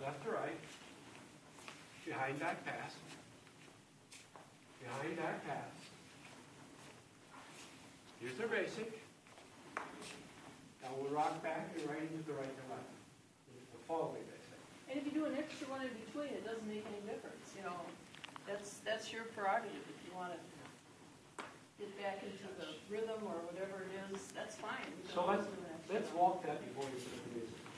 Left to right, behind back pass. Behind back pass. Here's the basic. Now we'll rock back and right into the right and left. The following basic. And if you do an extra one in between, it doesn't make any difference, you know, that's, that's your prerogative, if you wanna get back into the rhythm or whatever it is, that's fine. So let's, let's walk that before we put the basic